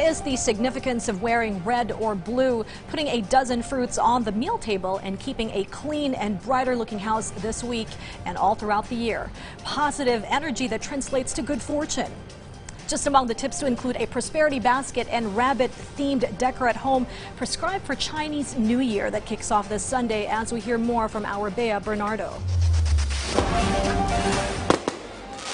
is the significance of wearing red or blue, putting a dozen fruits on the meal table, and keeping a clean and brighter looking house this week and all throughout the year? Positive energy that translates to good fortune. Just among the tips to include a prosperity basket and rabbit themed decor at home prescribed for Chinese New Year that kicks off this Sunday as we hear more from our Bea Bernardo.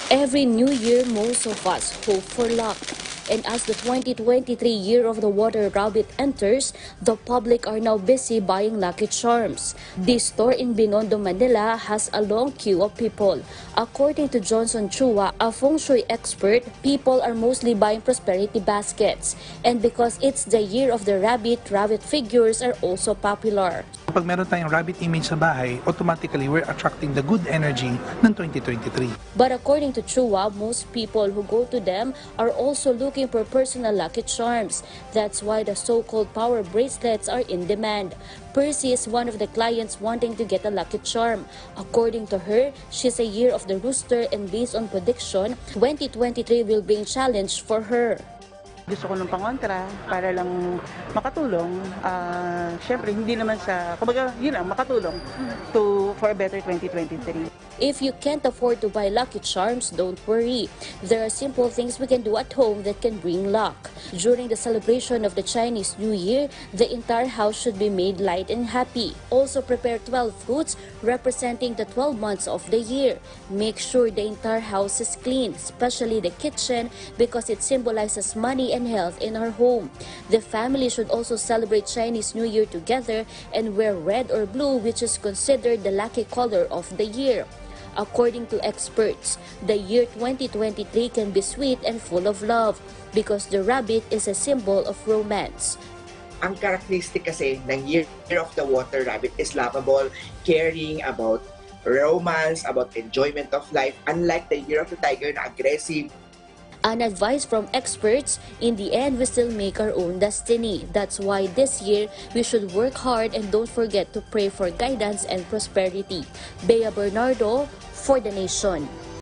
Every new year, most of us hope for luck. And as the 2023 year of the water rabbit enters, the public are now busy buying Lucky Charms. This store in Binondo, Manila has a long queue of people. According to Johnson Chua, a feng shui expert, people are mostly buying prosperity baskets. And because it's the year of the rabbit, rabbit figures are also popular. Pag meron tayong rabbit image sa bahay, automatically we're attracting the good energy ng 2023. But according to Chua, most people who go to them are also looking for personal lucky charms. That's why the so-called power bracelets are in demand. Percy is one of the clients wanting to get a lucky charm. According to her, she's a year of the rooster and based on prediction, 2023 will bring challenge for her. Gusto ko ng pangontra para lang makatulong. Ah, Siyempre, hindi naman sa, kumbaga, yun lang, makatulong to, for a better 2023. If you can't afford to buy Lucky Charms, don't worry. There are simple things we can do at home that can bring luck. During the celebration of the Chinese New Year, the entire house should be made light and happy. Also prepare 12 fruits representing the 12 months of the year. Make sure the entire house is clean, especially the kitchen because it symbolizes money and health in our home. The family should also celebrate Chinese New Year together and wear red or blue which is considered the lucky color of the year. According to experts, the year 2023 can be sweet and full of love because the rabbit is a symbol of romance. ang characteristic kasi ng Year of the Water Rabbit is lovable, caring about romance, about enjoyment of life. Unlike the Year of the Tiger na aggressive, An advice from experts, in the end, we still make our own destiny. That's why this year, we should work hard and don't forget to pray for guidance and prosperity. Bea Bernardo, for the nation.